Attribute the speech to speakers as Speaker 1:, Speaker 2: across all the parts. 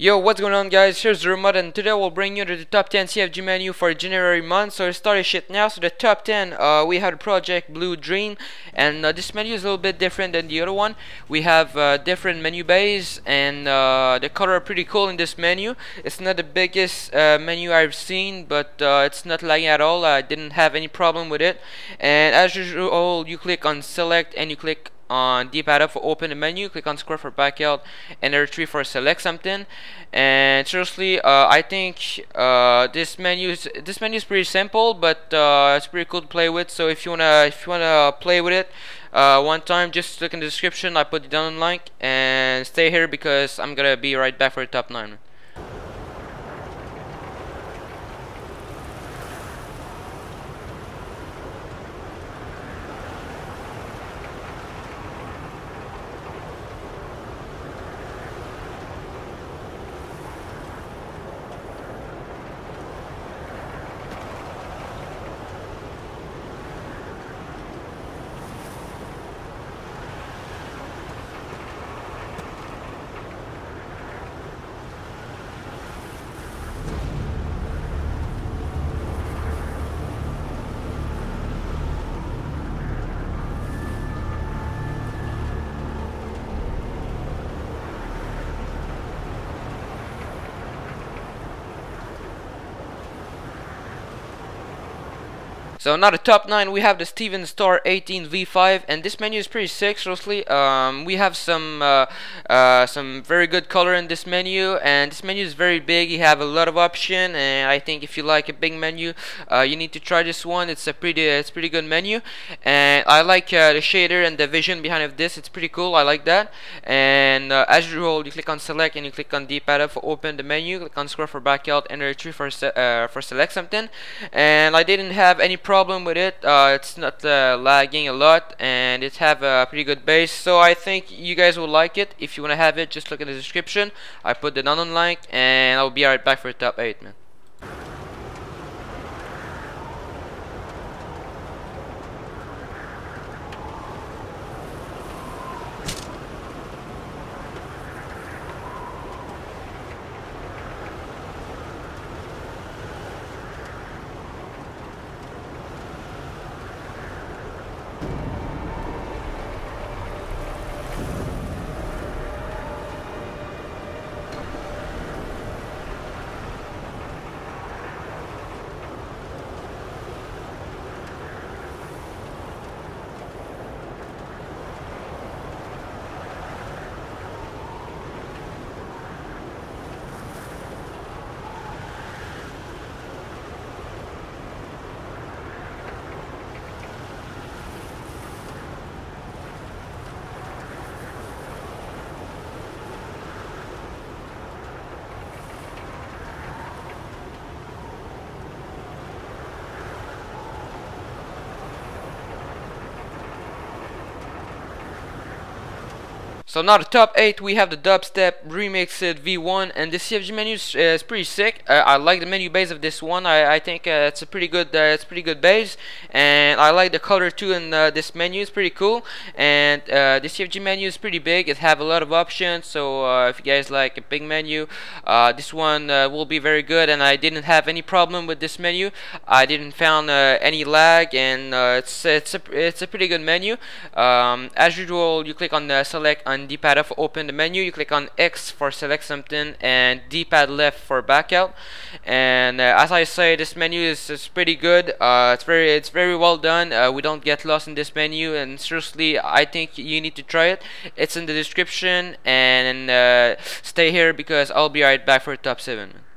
Speaker 1: Yo, what's going on guys? Here's Remote and today we'll bring you to the top 10 CFG menu for January month. So let's start shit now. So the top 10, uh, we have Project Blue Dream and uh, this menu is a little bit different than the other one. We have uh, different menu bays and uh, the color are pretty cool in this menu. It's not the biggest uh, menu I've seen but uh, it's not lagging at all. I didn't have any problem with it. And as usual, you click on select and you click on D-pad up for open the menu, click on square for back out, and R3 for select something. And seriously, uh, I think uh, this menu is this menu is pretty simple, but uh, it's pretty cool to play with. So if you wanna if you wanna play with it uh, one time, just look in the description. I put the down link and stay here because I'm gonna be right back for the top nine. So now the top 9 we have the Steven Star 18 V5 and this menu is pretty sick seriously. Um, we have some uh, uh, some very good color in this menu and this menu is very big. You have a lot of option and I think if you like a big menu uh, you need to try this one. It's a pretty it's pretty good menu and I like uh, the shader and the vision behind of this. It's pretty cool. I like that and uh, as usual you click on select and you click on D-pad up for open the menu. Click on scroll for back out and R3 for, se uh, for select something and I didn't have any problem with it. Uh, it's not uh, lagging a lot, and it have a pretty good base. So I think you guys will like it. If you wanna have it, just look in the description. I put the download link, and I'll be right back for the top 8, man. So now the top 8 we have the dubstep remixed V1 and the CFG menu is, uh, is pretty sick. Uh, I like the menu base of this one. I, I think uh, it's a pretty good uh, it's pretty good base and I like the color too in uh, this menu. It's pretty cool and uh, the CFG menu is pretty big. It have a lot of options so if you guys like a big menu this one will be very good and I didn't have any problem with this menu. I didn't found any lag and it's it's a it's a pretty good menu. Um, as usual you click on the select on D-pad up for open the menu. You click on X for select something and D-pad left for back out and uh, as I say this menu is, is pretty good. Uh, it's very it's very well done. Uh, we don't get lost in this menu. And seriously I think you need to try it. It's in the description. And uh, stay here because I'll be right back for top 7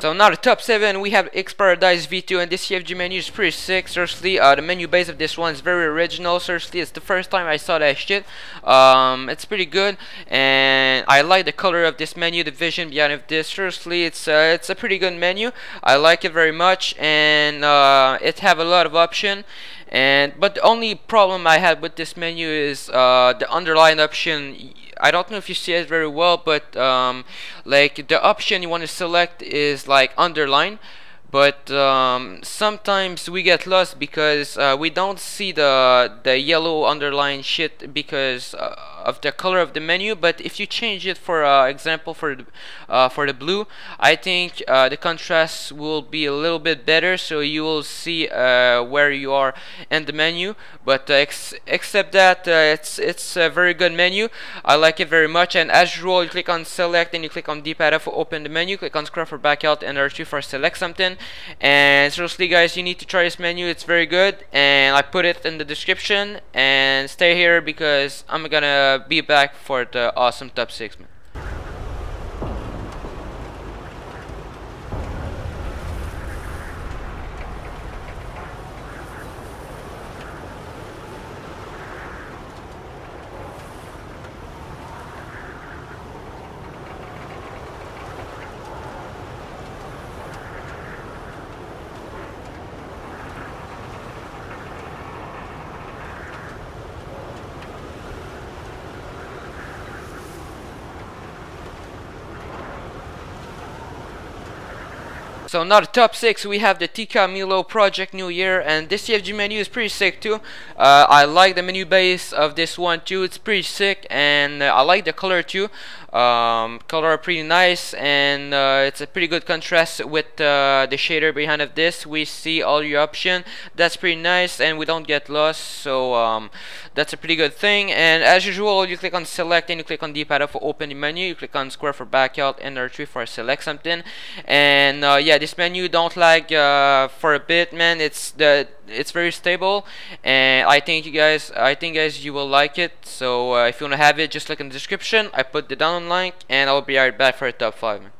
Speaker 1: So now the top 7 we have X Paradise V2 and this CFG menu is pretty sick. Seriously uh, the menu base of this one is very original. Seriously it's the first time I saw that shit. Um, it's pretty good and I like the color of this menu the vision behind of this. Seriously it's uh, it's a pretty good menu. I like it very much and uh, it have a lot of option and but the only problem I had with this menu is uh, the underline option I don't know if you see it very well but um, like the option you want to select is like underline. But um, sometimes we get lost because uh, we don't see the the yellow underline shit because uh, of the color of the menu but if you change it for uh, example for the, uh, for the blue I think uh, the contrast will be a little bit better so you will see uh, where you are in the menu. But ex except that it's it's a very good menu. I like it very much and as usual you click on select and you click on d-pad for open the menu. Click on scroll for back out and R2 for select something. And seriously guys you need to try this menu. It's very good and I put it in the description. And stay here because I'm gonna Uh, be back for the awesome top 6 man So now the top 6 we have the TyqaMelo Project New Year and this CFG menu is pretty sick too. Uh, I like the menu base of this one too, it's pretty sick and uh, I like the color too. Um, color pretty nice and uh, it's a pretty good contrast with uh, the shader behind of this. We see all your option, that's pretty nice and we don't get lost so um, that's a pretty good thing. And as usual you click on select and you click on d-pad for open the menu, you click on square for back out and R3 for select something. And uh, yeah this menu don't lag uh, for a bit man. It's the it's very stable. And I think you guys I think guys you will like it. So uh, if you want to have it just look in the description. I put the download link and I'll be right back for a top 5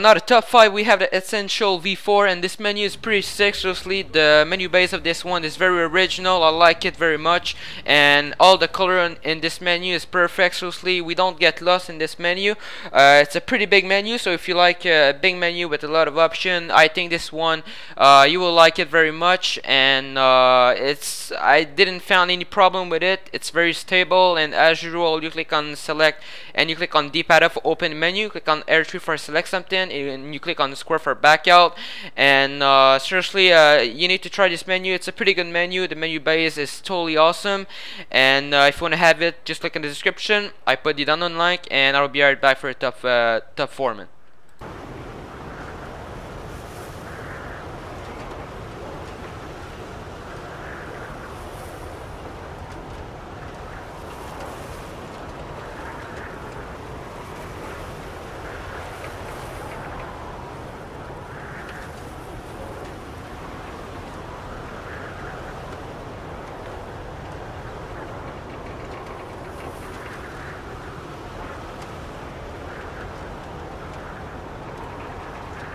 Speaker 1: now the top 5 we have the Essential V4 and this menu is pretty sick seriously the menu base of this one is very original I like it very much and all the color in, in this menu is perfect seriously we don't get lost in this menu. Uh, it's a pretty big menu so if you like a big menu with a lot of option I think this one uh, you will like it very much and uh, it's I didn't found any problem with it. It's very stable and as usual you click on select and you click on d-pad for open menu click on R3 for select something and you click on the square for back out and uh, seriously uh, you need to try this menu. It's a pretty good menu. The menu base is totally awesome. And uh, if you want to have it just click in the description. I put the download link and I'll be right back for a tough uh, tough foreman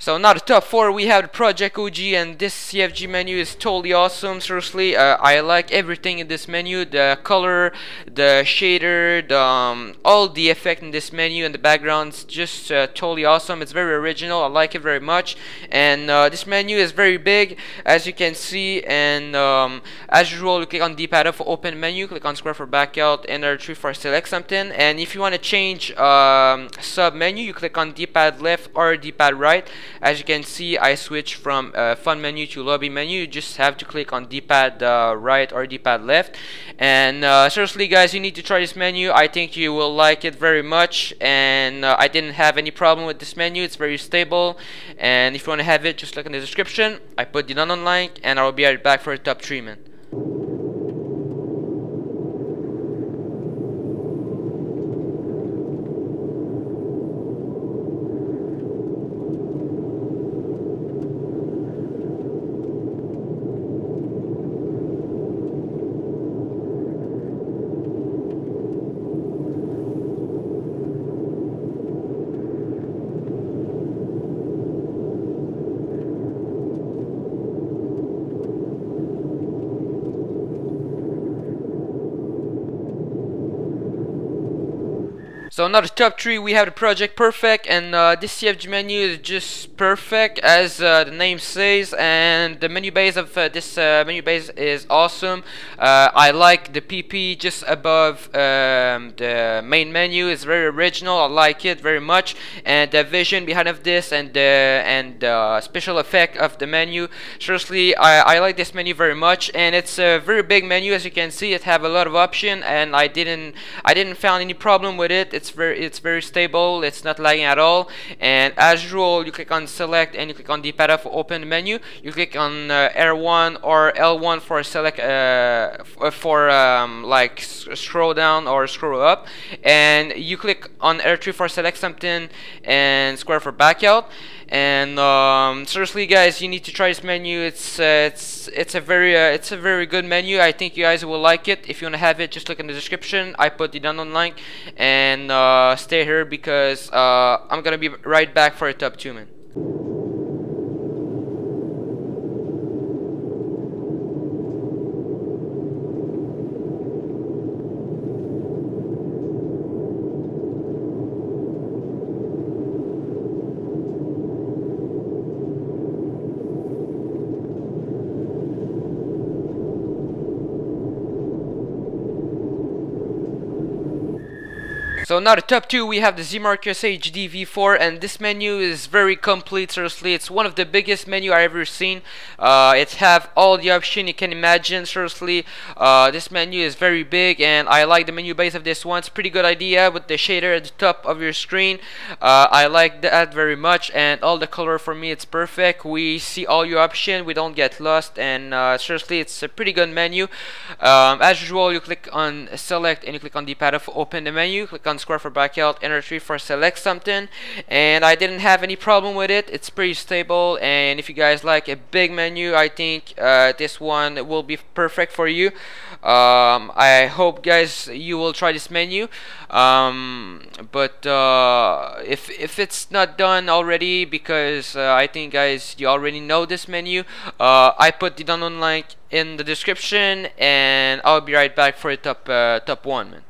Speaker 1: So now the top 4 we have the Project OG and this CFG menu is totally awesome. Seriously uh, I like everything in this menu. The color the shader the, um, all the effect in this menu and the backgrounds just uh, totally awesome. It's very original. I like it very much. And uh, this menu is very big as you can see. And um, as usual you click on d-pad for open menu click on square for back out and R3 for select something. And if you want to change um, sub menu you click on d-pad left or d-pad right as you can see I switch from uh, fun menu to lobby menu. You just have to click on d-pad uh, right or d-pad left. And uh, seriously guys you need to try this menu. I think you will like it very much. And uh, I didn't have any problem with this menu. It's very stable. And if you want to have it just look in the description. I put the download link and I will be right back for a top treatment So another top three, we have the project perfect, and uh, this CFG menu is just perfect as uh, the name says, and the menu base of uh, this uh, menu base is awesome. Uh, I like the PP just above um, the main menu. It's very original. I like it very much, and the vision behind of this and the and special effect of the menu. Seriously, I, I like this menu very much, and it's a very big menu as you can see. It have a lot of option, and I didn't I didn't found any problem with it. It's very it's very stable. It's not lagging at all. And as usual, you click on select and you click on the pad for open menu. You click on uh, R1 or L1 for select uh, for um, like scroll down or scroll up, and you click on R3 for select something and square for back out and um, seriously guys you need to try this menu it's uh, it's it's a very uh, it's a very good menu I think you guys will like it if you want to have it just look in the description I put the download link and uh, stay here because uh, I'm gonna be right back for a top 2 man So now the top two we have the ZMarcus HD V4 and this menu is very complete seriously. It's one of the biggest menu I ever seen. Uh, it have all the option you can imagine seriously. Uh, this menu is very big and I like the menu base of this one. It's pretty good idea with the shader at the top of your screen. Uh, I like that very much and all the color for me it's perfect. We see all your option we don't get lost and uh, seriously it's a pretty good menu. Um, as usual you click on select and you click on the pad to open the menu. Click on square for back out, enter 3 for select something, and I didn't have any problem with it. It's pretty stable, and if you guys like a big menu, I think uh, this one will be perfect for you. Um, I hope guys you will try this menu. Um, but uh, if if it's not done already, because uh, I think guys you already know this menu, uh, I put the download link in the description, and I'll be right back for the top uh, top one man.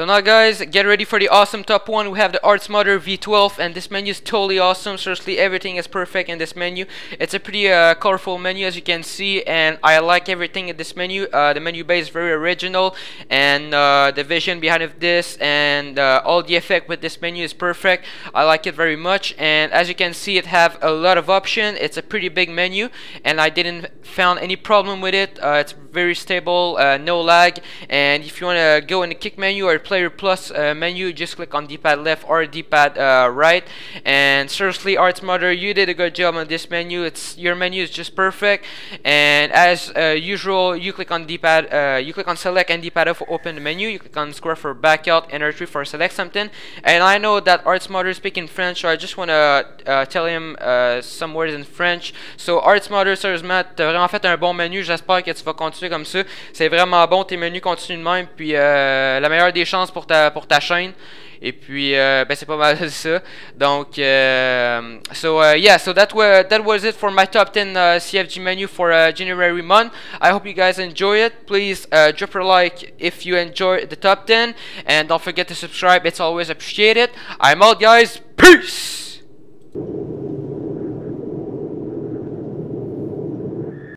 Speaker 1: So now guys, get ready for the awesome top one. We have the ArTzMoDDeR V12 and this menu is totally awesome. Seriously, everything is perfect in this menu. It's a pretty uh, colorful menu as you can see and I like everything in this menu. Uh, the menu base is very original and uh, the vision behind of this and uh, all the effect with this menu is perfect. I like it very much and as you can see it have a lot of option. It's a pretty big menu and I didn't found any problem with it. Uh, it's very stable, uh, no lag. And if you want to go in the kick menu or player plus uh, menu just click on d-pad left or d-pad uh, right. And seriously ArTzMoDDeR you did a good job on this menu. It's your menu is just perfect. And as uh, usual you click on d-pad uh, you click on select and d-pad for open the menu. You click on square for back out enter 3 for select something. And I know that ArTzMoDDeR speaking French so I just want to uh, tell him some words in French. So ArTzMoDDeR sérieusement t'as vraiment fait un bon menu. J'espère que tu vas continuer continuer comme ça. C'est vraiment bon, tes menus continuent de même, puis la meilleure des chances pour ta, pour ta chaîne. Et puis, euh, ben c'est pas mal ça. Donc, uh, so uh, yeah, so that was that was it for my top 10 uh, CFG menu for January month. I hope you guys enjoy it. Please drop a like if you enjoy the top 10, and don't forget to subscribe. It's always appreciated. I'm out, guys. Peace.